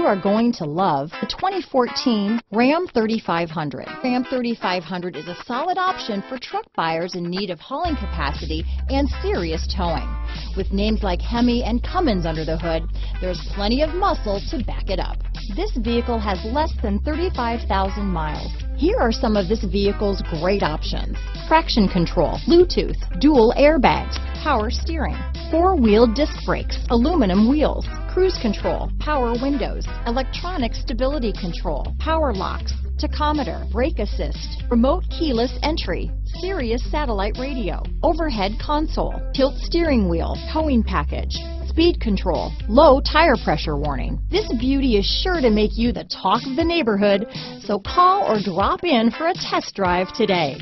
you are going to love the 2014 Ram 3500. Ram 3500 is a solid option for truck buyers in need of hauling capacity and serious towing. With names like Hemi and Cummins under the hood, there's plenty of muscle to back it up. This vehicle has less than 35,000 miles. Here are some of this vehicle's great options. Traction control, Bluetooth, dual airbags, power steering, four-wheel disc brakes, aluminum wheels, cruise control, power windows, electronic stability control, power locks, tachometer, brake assist, remote keyless entry, Sirius satellite radio, overhead console, tilt steering wheel, towing package, speed control, low tire pressure warning. This beauty is sure to make you the talk of the neighborhood, so call or drop in for a test drive today.